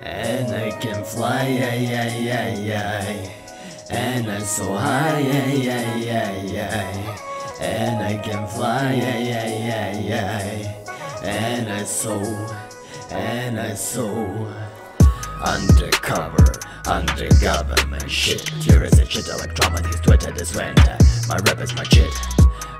And I can fly, yeah, yeah, yeah, yeah. And I'm so high, yeah, yeah, yeah. And I can fly. And I so, and I so. Undercover, under government shit. Here is a shit electrometers, Twitter this winter. My rap is my shit.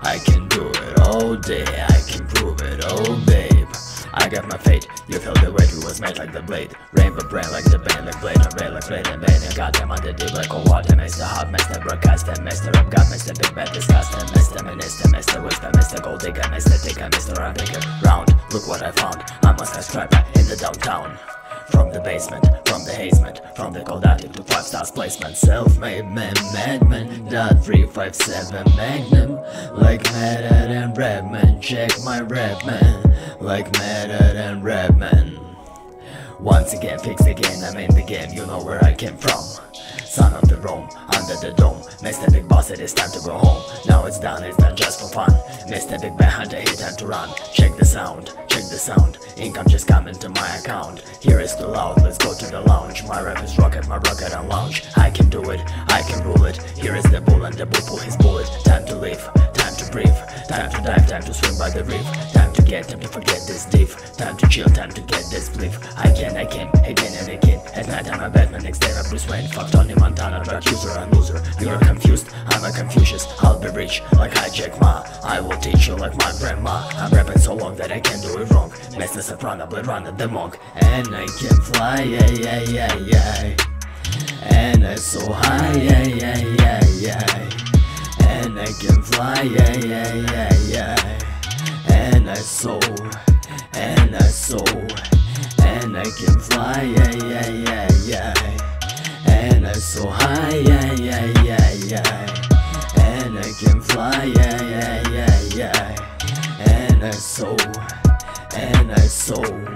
I can do it all day, I can prove it, oh babe. I got my fate, you feel the weight, we was made like the blade Rainbow brain like the band, like blade, and rail like blade and bane Gotham under deep like a water, Mr. Hot, Mr. Broadcaster, Mr. Rap God, Mr. Big Bad Disgusting, Mr. Minister, Mr. Wisdom, Mr. Gold Digger, Mr. Digger, Mr. Rap Round, look what I found, I'm a skyscraper in the downtown from the basement, from the hazement, from the cold attic to five stars placement. Self-made man, madman, dot 357 magnum. Like Method and Redman, check my rap man. Like Method and Redman. Once again, fix again, I'm in the game, you know where I came from. Son of the Rome, under the dome. Mr. Big Boss, it is time to go home. Now it's done, it's done just for fun. Mr. Big Bad Hunter, hit time to run. Check the sound, check the sound. Income just coming to my account. Here is too loud, let's go to the lounge. My rap is rocket, my rocket on lounge I can do it, I can rule it. Here is the bull and the bull pull his bullet. Time to live, time to breathe. Time to dive, time to swim by the reef. Time to get, time to forget this diff Time to chill, time to get this belief I can, I can, again and again At night I'm a Batman, next day I'm Bruce Wayne. Fuck Tony Montana, but user and loser You're confused, I'm a Confucius. I'll be rich like Hijack Ma. I will teach you like my grandma. I'm rapping so long that I can't do it wrong. Mr. Soprano, Blade Runner, the monk. And I can fly, yeah, yeah, yeah, yeah. And I'm so high, yeah, yeah, yeah, yeah. And I can fly, yeah, yeah, yeah, yeah And I so, and I so And I can fly, yeah, yeah, yeah, yeah and I'm so high, yeah, yeah, yeah, yeah. And I can fly, yeah, yeah, yeah, yeah. And I so, and I so.